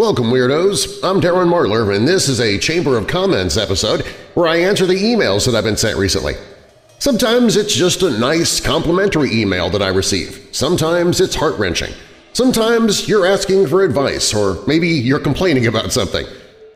Welcome, Weirdos! I'm Darren Marlar, and this is a Chamber of Comments episode where I answer the emails that I've been sent recently. Sometimes it's just a nice, complimentary email that I receive. Sometimes it's heart-wrenching. Sometimes you're asking for advice, or maybe you're complaining about something.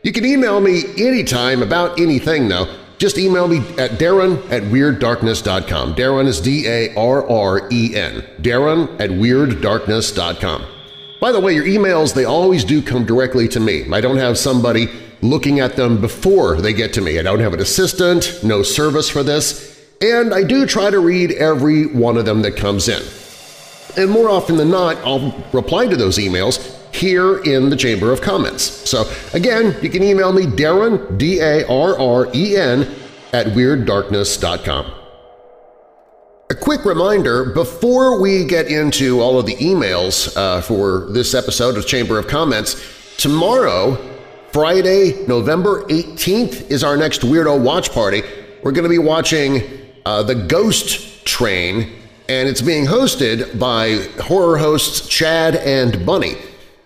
You can email me anytime about anything, though. Just email me at darren at WeirdDarkness.com. Darren is D-A-R-R-E-N. Darren at WeirdDarkness.com. By the way, your emails, they always do come directly to me. I don't have somebody looking at them before they get to me. I don't have an assistant, no service for this, and I do try to read every one of them that comes in. And more often than not, I'll reply to those emails here in the Chamber of Comments. So again, you can email me Darren, D-A-R-R-E-N, at WeirdDarkness.com. A quick reminder, before we get into all of the emails uh, for this episode of Chamber of Comments, tomorrow, Friday, November 18th, is our next Weirdo Watch Party. We're going to be watching uh, The Ghost Train, and it's being hosted by horror hosts Chad and Bunny.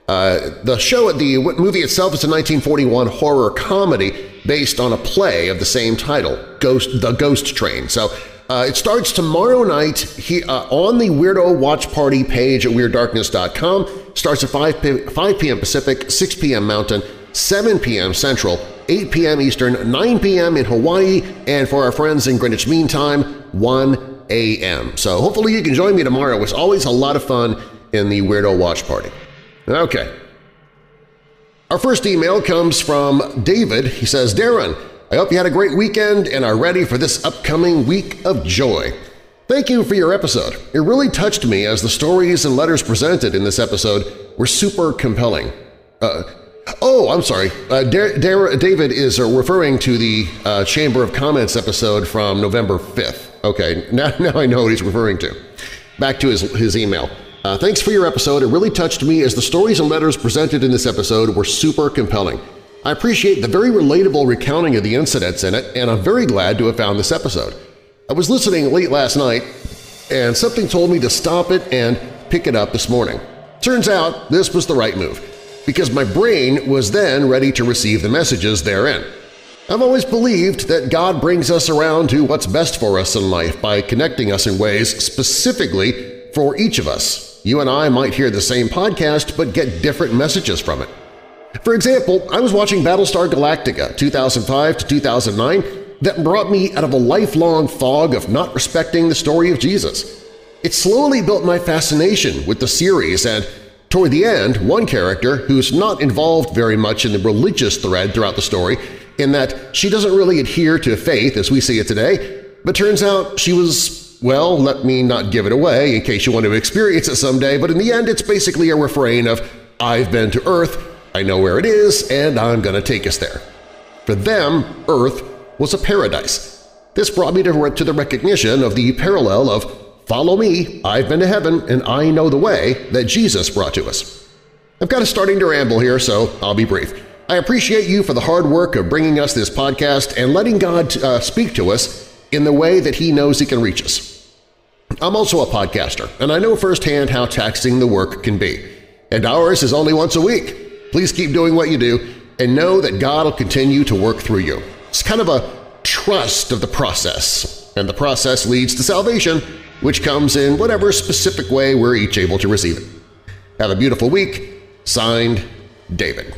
Uh, the show, the movie itself is a 1941 horror comedy based on a play of the same title, Ghost, The Ghost Train. So uh, it starts tomorrow night he, uh, on the Weirdo Watch Party page at WeirdDarkness.com. Starts at 5 p.m. 5 p.m. Pacific, 6 p.m. Mountain, 7 p.m. Central, 8 p.m. Eastern, 9 p.m. in Hawaii, and for our friends in Greenwich Mean Time, 1 a.m. So hopefully you can join me tomorrow. It's always a lot of fun in the Weirdo Watch Party. Okay. Our first email comes from David. He says, Darren, I hope you had a great weekend and are ready for this upcoming week of joy. Thank you for your episode. It really touched me as the stories and letters presented in this episode were super compelling. Uh, oh, I'm sorry. Uh, David is referring to the uh, Chamber of Comments episode from November 5th. Okay, now, now I know what he's referring to. Back to his, his email. Uh, thanks for your episode. It really touched me as the stories and letters presented in this episode were super compelling. I appreciate the very relatable recounting of the incidents in it, and I'm very glad to have found this episode. I was listening late last night, and something told me to stop it and pick it up this morning. Turns out this was the right move, because my brain was then ready to receive the messages therein. I've always believed that God brings us around to what's best for us in life by connecting us in ways specifically for each of us, you and I might hear the same podcast but get different messages from it. For example, I was watching Battlestar Galactica 2005 to 2009 that brought me out of a lifelong fog of not respecting the story of Jesus. It slowly built my fascination with the series and, toward the end, one character who's not involved very much in the religious thread throughout the story in that she doesn't really adhere to faith as we see it today, but turns out she was well, let me not give it away in case you want to experience it someday, but in the end it's basically a refrain of, I've been to Earth, I know where it is, and I'm going to take us there. For them, Earth was a paradise. This brought me to, to the recognition of the parallel of follow me, I've been to heaven, and I know the way that Jesus brought to us. I've got starting to ramble here, so I'll be brief. I appreciate you for the hard work of bringing us this podcast and letting God uh, speak to us in the way that he knows he can reach us. I'm also a podcaster, and I know firsthand how taxing the work can be. And ours is only once a week. Please keep doing what you do and know that God will continue to work through you. It's kind of a trust of the process, and the process leads to salvation, which comes in whatever specific way we're each able to receive it. Have a beautiful week. Signed, David.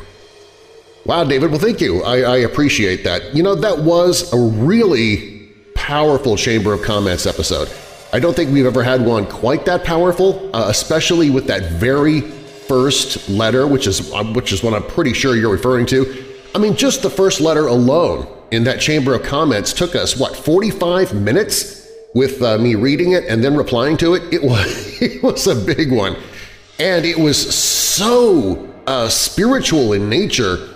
Wow, David, well thank you. I, I appreciate that. You know, that was a really powerful Chamber of Comments episode. I don't think we've ever had one quite that powerful, uh, especially with that very first letter, which is, uh, which is what I'm pretty sure you're referring to. I mean, just the first letter alone in that Chamber of Comments took us, what, 45 minutes with uh, me reading it and then replying to it? It was, it was a big one. And it was so uh, spiritual in nature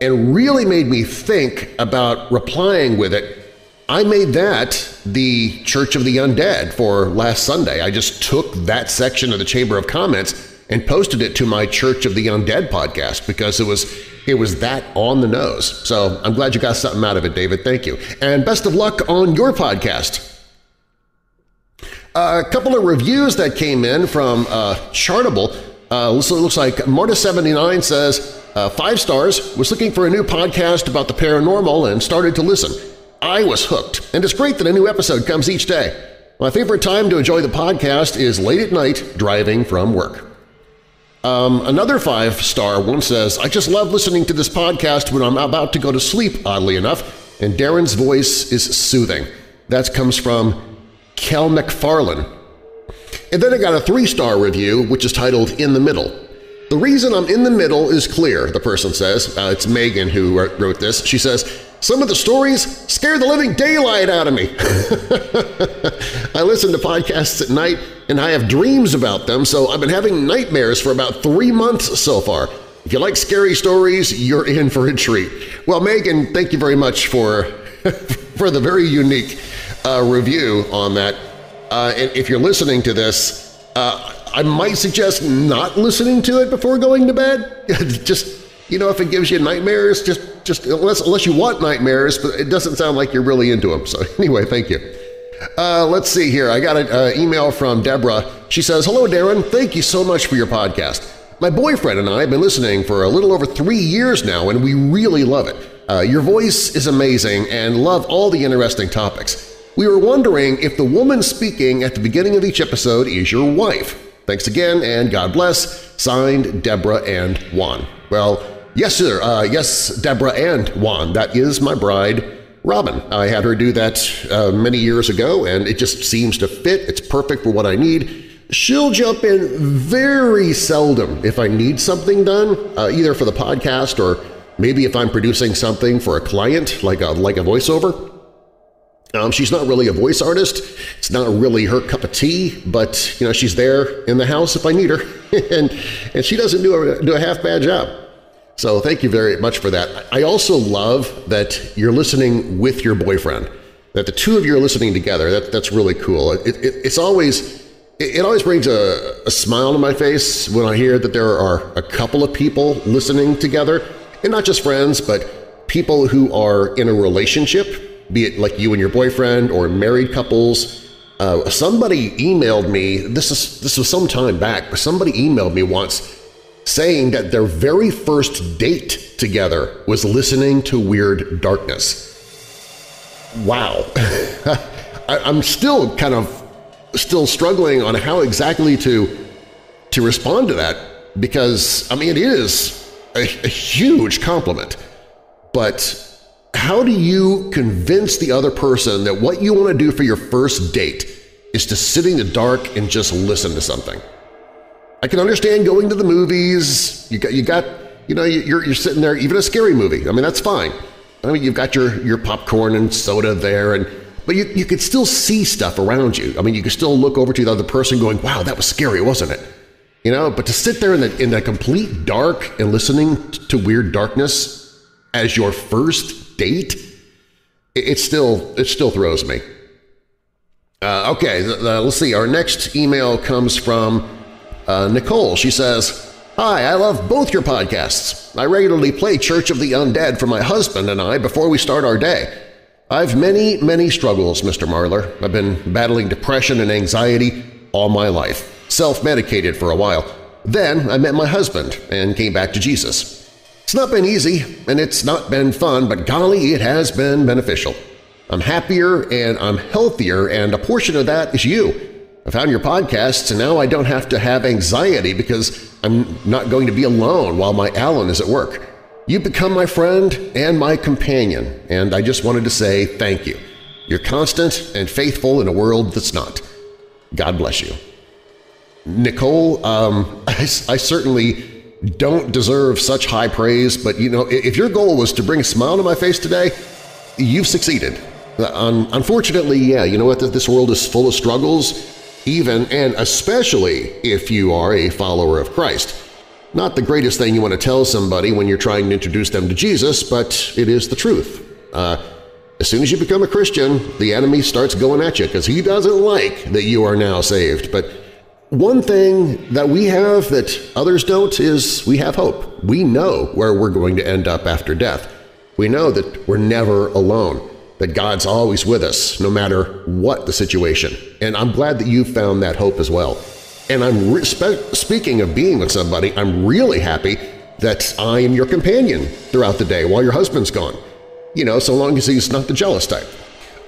and really made me think about replying with it I made that the Church of the Undead for last Sunday. I just took that section of the Chamber of Comments and posted it to my Church of the Undead podcast because it was it was that on the nose. So I'm glad you got something out of it, David. Thank you. And best of luck on your podcast. a couple of reviews that came in from uh, Chartable. Uh, looks, looks like Marta79 says, Uh, five stars, was looking for a new podcast about the paranormal and started to listen. I was hooked, and it's great that a new episode comes each day. My favorite time to enjoy the podcast is late at night driving from work. Um, another five-star one says, I just love listening to this podcast when I'm about to go to sleep, oddly enough, and Darren's voice is soothing. That comes from Kel McFarlane. And then I got a three-star review, which is titled In the Middle. The reason I'm in the middle is clear, the person says. Uh, it's Megan who wrote this. She says, some of the stories scare the living daylight out of me. I listen to podcasts at night and I have dreams about them, so I've been having nightmares for about three months so far. If you like scary stories, you're in for a treat. Well, Megan, thank you very much for, for the very unique uh, review on that. Uh, and if you're listening to this, uh, I might suggest not listening to it before going to bed. just, you know, if it gives you nightmares, just, just unless, unless you want nightmares, but it doesn't sound like you're really into them. So anyway, thank you. Uh, let's see here. I got an uh, email from Deborah. She says, Hello, Darren. Thank you so much for your podcast. My boyfriend and I have been listening for a little over three years now, and we really love it. Uh, your voice is amazing and love all the interesting topics. We were wondering if the woman speaking at the beginning of each episode is your wife. Thanks again, and God bless. Signed, Deborah and Juan. Well, yes, sir. Uh, yes, Deborah and Juan. That is my bride, Robin. I had her do that uh, many years ago, and it just seems to fit. It's perfect for what I need. She'll jump in very seldom if I need something done, uh, either for the podcast or maybe if I'm producing something for a client, like a, like a voiceover. Um, she's not really a voice artist. It's not really her cup of tea, but you know she's there in the house if I need her, and and she doesn't do a, do a half bad job. So thank you very much for that. I also love that you're listening with your boyfriend, that the two of you are listening together. That that's really cool. It, it, it's always it always brings a, a smile to my face when I hear that there are a couple of people listening together, and not just friends, but people who are in a relationship be it like you and your boyfriend or married couples. Uh, somebody emailed me, this, is, this was some time back, but somebody emailed me once saying that their very first date together was listening to Weird Darkness. Wow. I'm still kind of still struggling on how exactly to, to respond to that because, I mean, it is a, a huge compliment, but how do you convince the other person that what you want to do for your first date is to sit in the dark and just listen to something? I can understand going to the movies. You got, you got, you know, you're, you're sitting there, even a scary movie. I mean, that's fine. I mean, you've got your, your popcorn and soda there, and but you, you could still see stuff around you. I mean, you could still look over to the other person going, wow, that was scary, wasn't it? You know, but to sit there in the, in the complete dark and listening to Weird Darkness as your first date, it, still it still throws me. Uh, okay, let's see. Our next email comes from uh, Nicole. She says, Hi, I love both your podcasts. I regularly play Church of the Undead for my husband and I before we start our day. I've many, many struggles, Mr. Marlar. I've been battling depression and anxiety all my life, self-medicated for a while. Then I met my husband and came back to Jesus. It's not been easy, and it's not been fun, but golly, it has been beneficial. I'm happier and I'm healthier, and a portion of that is you. I found your podcasts, and now I don't have to have anxiety because I'm not going to be alone while my Alan is at work. You've become my friend and my companion, and I just wanted to say thank you. You're constant and faithful in a world that's not. God bless you. Nicole, um, I, I certainly don't deserve such high praise, but you know, if your goal was to bring a smile to my face today, you've succeeded. unfortunately, yeah, you know what? This world is full of struggles, even and especially if you are a follower of Christ. Not the greatest thing you want to tell somebody when you're trying to introduce them to Jesus, but it is the truth. Uh, as soon as you become a Christian, the enemy starts going at you because he doesn't like that you are now saved. But one thing that we have that others don't is we have hope. We know where we're going to end up after death. We know that we're never alone, that God's always with us no matter what the situation. And I'm glad that you found that hope as well. And I'm speaking of being with somebody, I'm really happy that I am your companion throughout the day while your husband's gone. You know, so long as he's not the jealous type.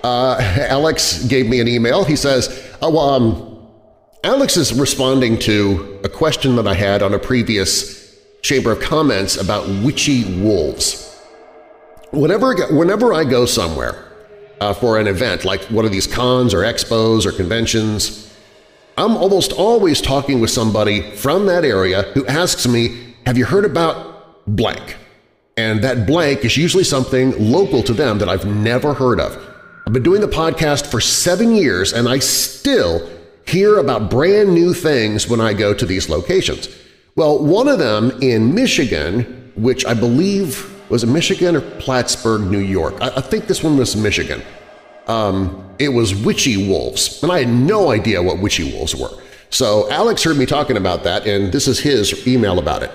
Uh, Alex gave me an email. He says, oh, well, um, Alex is responding to a question that I had on a previous Chamber of Comments about witchy wolves. Whenever, whenever I go somewhere uh, for an event, like one of these cons or expos or conventions, I'm almost always talking with somebody from that area who asks me, have you heard about blank? And that blank is usually something local to them that I've never heard of. I've been doing the podcast for seven years and I still hear about brand new things when I go to these locations. Well, one of them in Michigan, which I believe was it Michigan or Plattsburgh, New York? I, I think this one was Michigan. Um, it was witchy wolves, and I had no idea what witchy wolves were. So Alex heard me talking about that, and this is his email about it.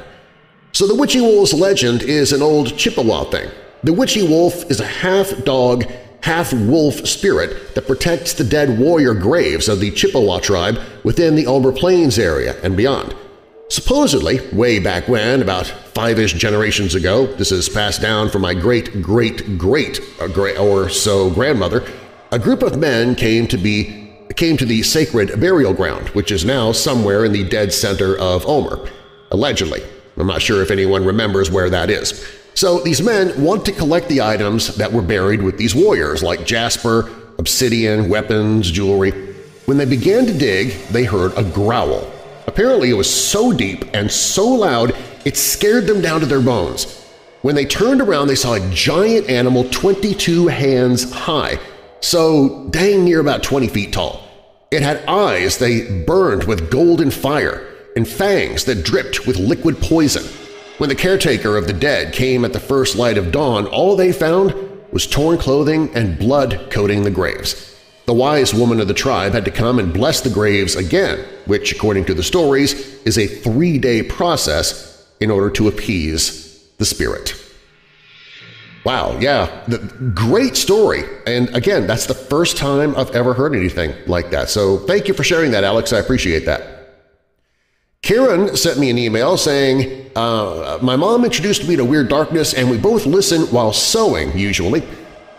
So the witchy wolves legend is an old Chippewa thing. The witchy wolf is a half-dog, half-wolf spirit that protects the dead warrior graves of the Chippewa tribe within the Ulmer Plains area and beyond. Supposedly, way back when, about five-ish generations ago, this is passed down from my great-great-great uh, or so grandmother, a group of men came to be came to the sacred burial ground, which is now somewhere in the dead center of Ulmer, allegedly. I'm not sure if anyone remembers where that is. So these men want to collect the items that were buried with these warriors, like jasper, obsidian, weapons, jewelry. When they began to dig, they heard a growl, Apparently it was so deep and so loud it scared them down to their bones. When they turned around they saw a giant animal 22 hands high, so dang near about 20 feet tall. It had eyes they burned with golden fire and fangs that dripped with liquid poison. When the caretaker of the dead came at the first light of dawn, all they found was torn clothing and blood coating the graves. The wise woman of the tribe had to come and bless the graves again, which, according to the stories, is a three-day process in order to appease the spirit. Wow, yeah, the, great story. And again, that's the first time I've ever heard anything like that. So thank you for sharing that, Alex. I appreciate that. Karen sent me an email saying, uh, My mom introduced me to Weird Darkness and we both listen while sewing, usually.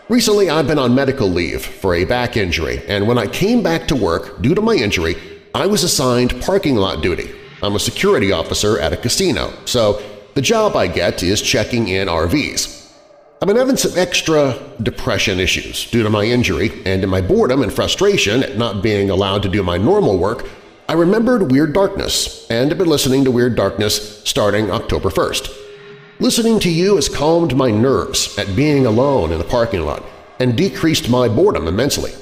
Recently, I've been on medical leave for a back injury, and when I came back to work due to my injury, I was assigned parking lot duty. I'm a security officer at a casino, so the job I get is checking in RVs. I've been having some extra depression issues due to my injury, and in my boredom and frustration at not being allowed to do my normal work, I remembered Weird Darkness and have been listening to Weird Darkness starting October 1st. Listening to you has calmed my nerves at being alone in the parking lot and decreased my boredom immensely.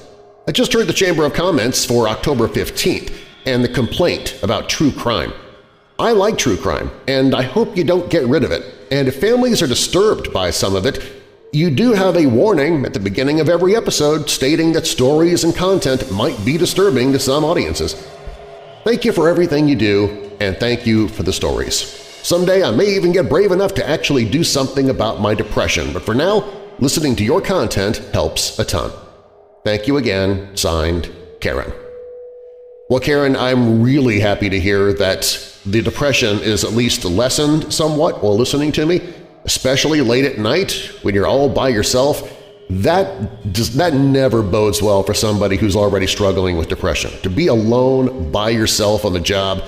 I just heard the Chamber of Comments for October 15th and the complaint about true crime. I like true crime, and I hope you don't get rid of it, and if families are disturbed by some of it, you do have a warning at the beginning of every episode stating that stories and content might be disturbing to some audiences. Thank you for everything you do, and thank you for the stories. Someday I may even get brave enough to actually do something about my depression, but for now, listening to your content helps a ton. Thank you again, signed, Karen. Well, Karen, I'm really happy to hear that the depression is at least lessened somewhat while listening to me, especially late at night when you're all by yourself. That, does, that never bodes well for somebody who's already struggling with depression. To be alone by yourself on the job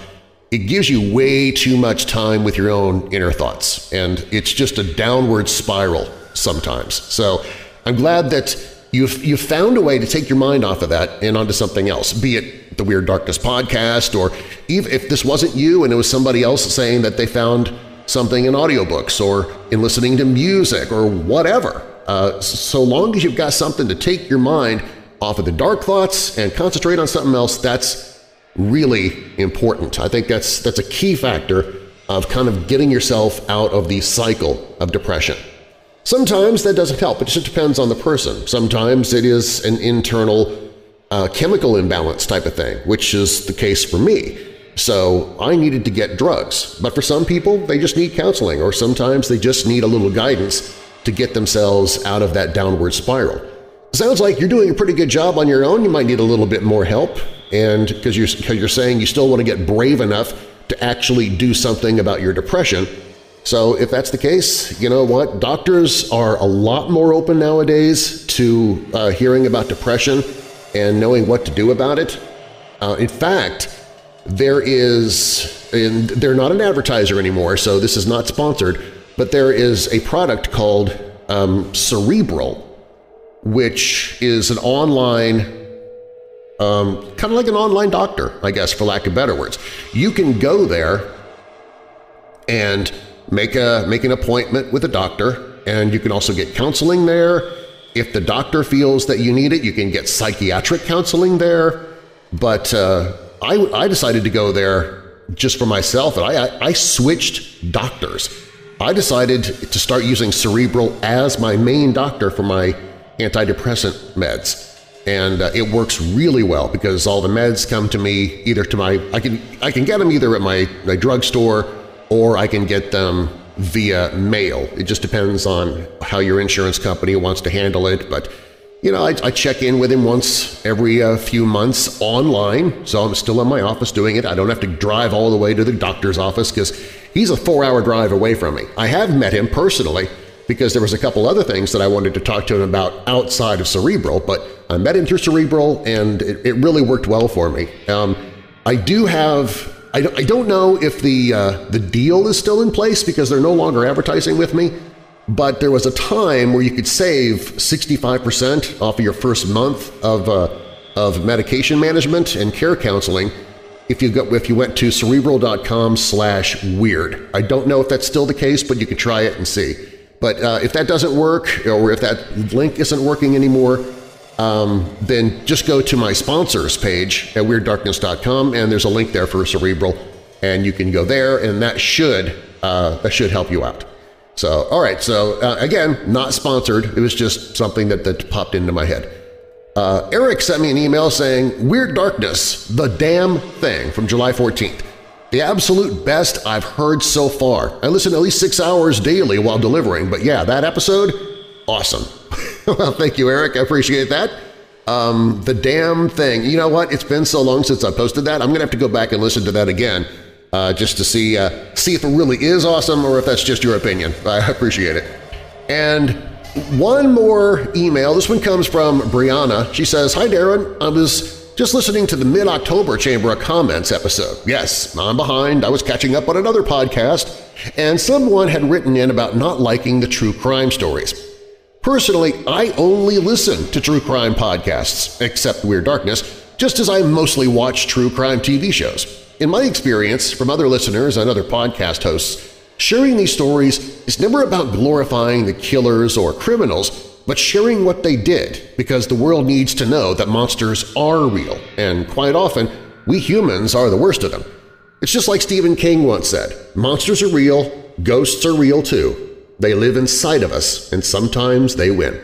it gives you way too much time with your own inner thoughts, and it's just a downward spiral sometimes. So I'm glad that you've, you've found a way to take your mind off of that and onto something else, be it the Weird Darkness podcast, or even if this wasn't you and it was somebody else saying that they found something in audiobooks or in listening to music or whatever. Uh, so long as you've got something to take your mind off of the dark thoughts and concentrate on something else, that's really important. I think that's, that's a key factor of kind of getting yourself out of the cycle of depression. Sometimes that doesn't help. It just depends on the person. Sometimes it is an internal uh, chemical imbalance type of thing, which is the case for me. So I needed to get drugs. But for some people, they just need counseling, or sometimes they just need a little guidance to get themselves out of that downward spiral. Sounds like you're doing a pretty good job on your own. You might need a little bit more help and because you're, cause you're saying you still want to get brave enough to actually do something about your depression, So if that's the case, you know what? Doctors are a lot more open nowadays to uh, hearing about depression and knowing what to do about it. Uh, in fact, there is, and they're not an advertiser anymore, so this is not sponsored, but there is a product called um, Cerebral, which is an online, um, kind of like an online doctor, I guess, for lack of better words. You can go there and make, a, make an appointment with a doctor, and you can also get counseling there. If the doctor feels that you need it, you can get psychiatric counseling there. But uh, I, I decided to go there just for myself, and I, I, I switched doctors. I decided to start using Cerebral as my main doctor for my antidepressant meds. And uh, it works really well because all the meds come to me either to my – I can I can get them either at my, my drugstore or I can get them via mail. It just depends on how your insurance company wants to handle it, but you know, I, I check in with him once every uh, few months online, so I'm still in my office doing it. I don't have to drive all the way to the doctor's office because he's a four-hour drive away from me. I have met him personally because there was a couple other things that I wanted to talk to him about outside of Cerebral, but I met him through Cerebral and it, it really worked well for me. Um, I do have I don't know if the, uh, the deal is still in place because they're no longer advertising with me, but there was a time where you could save 65% off of your first month of, uh, of medication management and care counseling if you, go, if you went to cerebral.com slash weird. I don't know if that's still the case, but you can try it and see. But uh, if that doesn't work or if that link isn't working anymore, um, then just go to my sponsors page at WeirdDarkness.com and there's a link there for Cerebral and you can go there and that should, uh, that should help you out. So, all right, so uh, again, not sponsored. It was just something that, that popped into my head. Uh, Eric sent me an email saying, Weird Darkness, the damn thing from July 14th. The absolute best I've heard so far. I listen at least six hours daily while delivering, but yeah, that episode, awesome. well, thank you, Eric. I appreciate that. Um, the damn thing. You know what? It's been so long since I posted that. I'm going to have to go back and listen to that again uh, just to see, uh, see if it really is awesome or if that's just your opinion. I appreciate it. And one more email. This one comes from Brianna. She says, Hi, Darren. I was just listening to the mid-October Chamber of Comments episode. Yes, I'm behind. I was catching up on another podcast, and someone had written in about not liking the true crime stories. Personally, I only listen to true crime podcasts, except Weird Darkness, just as I mostly watch true crime TV shows. In my experience from other listeners and other podcast hosts, sharing these stories is never about glorifying the killers or criminals, but sharing what they did because the world needs to know that monsters are real, and quite often, we humans are the worst of them. It's just like Stephen King once said, monsters are real, ghosts are real too, they live inside of us, and sometimes they win.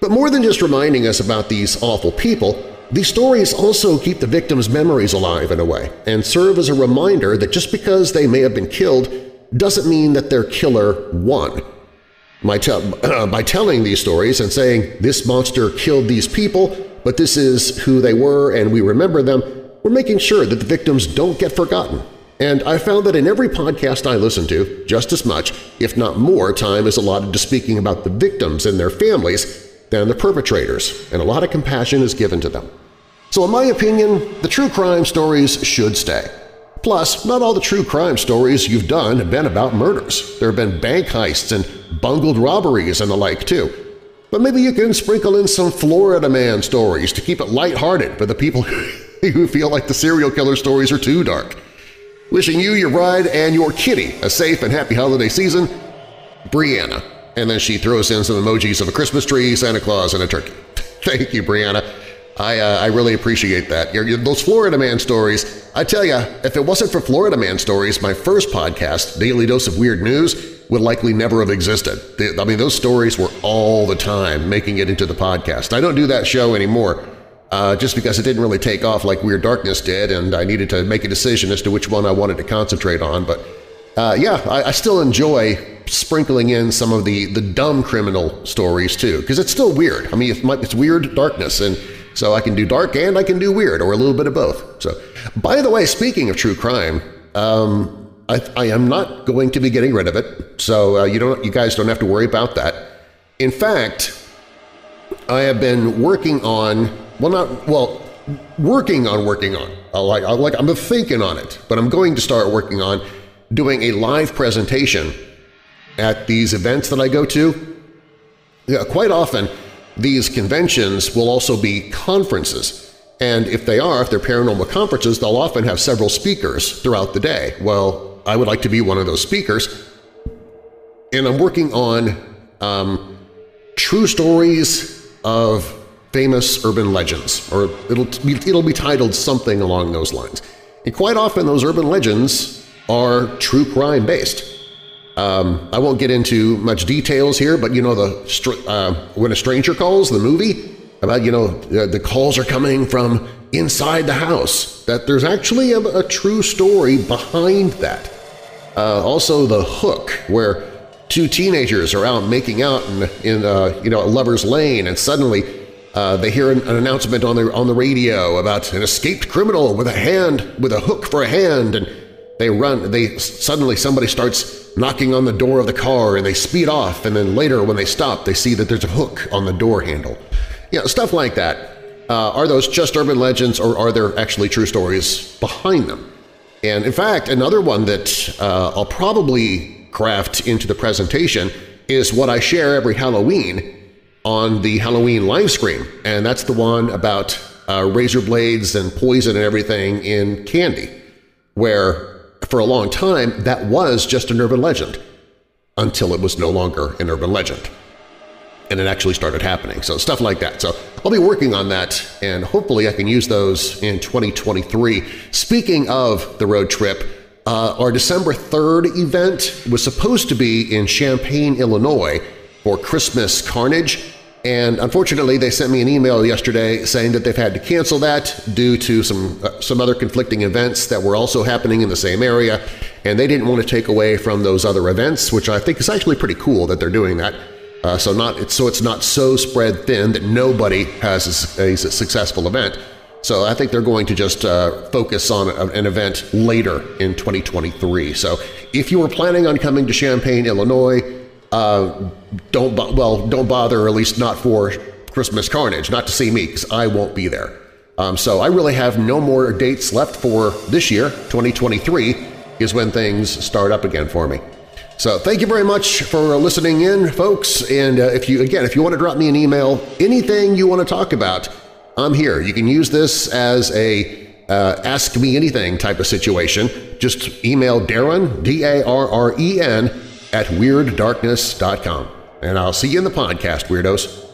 But more than just reminding us about these awful people, these stories also keep the victims' memories alive in a way and serve as a reminder that just because they may have been killed doesn't mean that their killer won. By, te by telling these stories and saying, this monster killed these people, but this is who they were and we remember them, we're making sure that the victims don't get forgotten and I found that in every podcast I listen to, just as much, if not more, time is allotted to speaking about the victims and their families than the perpetrators, and a lot of compassion is given to them. So in my opinion, the true crime stories should stay. Plus, not all the true crime stories you've done have been about murders. There have been bank heists and bungled robberies and the like, too. But maybe you can sprinkle in some Florida Man stories to keep it lighthearted for the people who feel like the serial killer stories are too dark. Wishing you, your bride, and your kitty a safe and happy holiday season, Brianna. And then she throws in some emojis of a Christmas tree, Santa Claus, and a turkey. Thank you, Brianna. I, uh, I really appreciate that. those Florida Man stories, I tell you, if it wasn't for Florida Man stories, my first podcast, Daily Dose of Weird News, would likely never have existed. I mean, those stories were all the time making it into the podcast. I don't do that show anymore uh, just because it didn't really take off like Weird Darkness did, and I needed to make a decision as to which one I wanted to concentrate on. But uh, yeah, I, I, still enjoy sprinkling in some of the, the dumb criminal stories too, because it's still weird. I mean, it's, it's Weird Darkness, and so I can do dark and I can do weird, or a little bit of both. So, By the way, speaking of true crime, um, I, I am not going to be getting rid of it, so uh, you don't you guys don't have to worry about that. In fact, I have been working on well not well working on working on I like I like I'm thinking on it, but I'm going to start working on doing a live presentation at these events that I go to. Yeah, quite often, these conventions will also be conferences. And if they are, if they're paranormal conferences, they'll often have several speakers throughout the day. Well, I would like to be one of those speakers. And I'm working on um, true stories of famous urban legends, or it'll, it'll be titled something along those lines. And quite often those urban legends are true crime-based. Um, I won't get into much details here, but you know the uh, When a Stranger Calls, the movie, about, you know, the calls are coming from inside the house, that there's actually a, a true story behind that. Uh, also The Hook, where two teenagers are out making out in, in uh, you know, a lover's lane and suddenly uh, they hear an, an, announcement on the, on the radio about an escaped criminal with a hand, with a hook for a hand, and they run, they suddenly somebody starts knocking on the door of the car and they speed off, and then later when they stop they see that there's a hook on the door handle. You know, stuff like that. Uh, are those just urban legends or are there actually true stories behind them? And in fact, another one that uh, I'll probably craft into the presentation is what I share every Halloween on the Halloween live stream, and that's the one about uh, razor blades and poison and everything in candy, where for a long time that was just an urban legend until it was no longer an urban legend and it actually started happening. So stuff like that. So I'll be working on that, and hopefully I can use those in 2023. Speaking of the road trip, uh, our December 3rd event was supposed to be in Champaign, Illinois for Christmas Carnage, and unfortunately they sent me an email yesterday saying that they've had to cancel that due to some, uh, some other conflicting events that were also happening in the same area, and they didn't want to take away from those other events, which I think is actually pretty cool that they're doing that. Uh, so not it's, so it's not so spread thin that nobody has a, a successful event. So I think they're going to just uh, focus on an event later in 2023. So if you were planning on coming to Champaign, Illinois, uh, don't well don't bother, or at least not for Christmas Carnage, not to see me because I won't be there. Um, so I really have no more dates left for this year. 2023 is when things start up again for me. So thank you very much for listening in, folks. And uh, if you again, if you want to drop me an email, anything you want to talk about, I'm here. You can use this as a uh, ask me anything type of situation. Just email Darren, D-A-R-R-E-N, at WeirdDarkness.com. And I'll see you in the podcast, Weirdos.